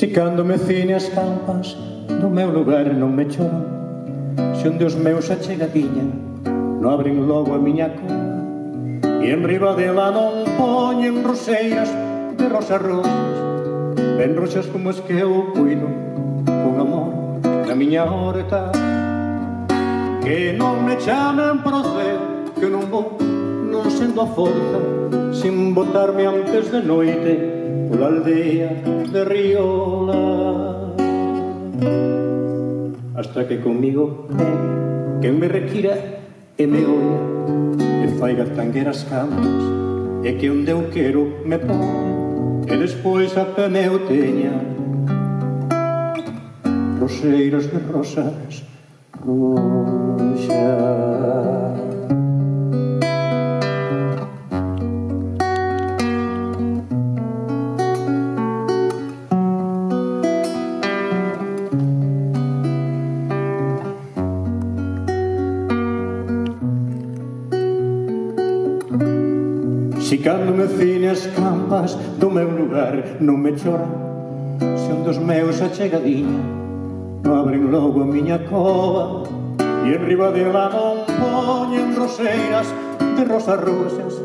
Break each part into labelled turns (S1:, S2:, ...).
S1: Si cando me cine as campas do meu lugar non me choran Se onde os meus achegadiñan no abren logo a miña cor E en riba dela non poñen roseiras de rosa roxas Ben roxas como as que eu cuido con amor na miña horta Que non me chamen pro ser que non vou non sendo a forza sin botarme antes de noite pola aldea de Riola. Hasta que conmigo que me requira e me oia e faiga tangueras camas e que onde eu quero me pon e despois a pé me eu teña roseiros de rosas roxas Si cando me cine as campas do meu lugar non me chora. Se un dos meus achegadiña abren logo a miña cova. E enriba dela non poñen roseiras de rosas roxas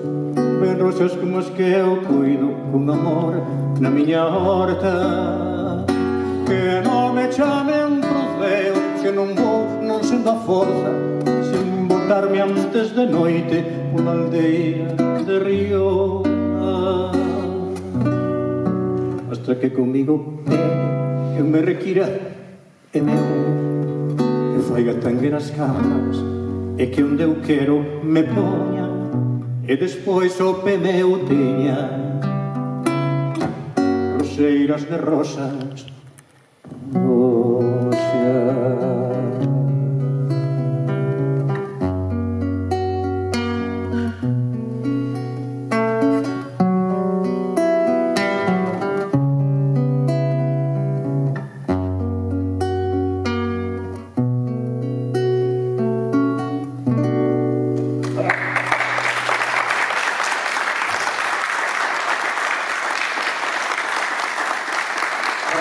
S1: Ben roxas como as que eu cuido con amor na miña horta. Que non me chamen proceo que non vou non sendo a forza mandarme antes de noite pola aldeia de Río Hasta que comigo eu me requira e me que faiga tangueras camas e que onde eu quero me poña e despois o pe meu teña roseiras de rosas oh.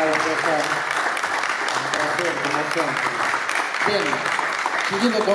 S1: gracias. Un.
S2: Bien, siguiendo con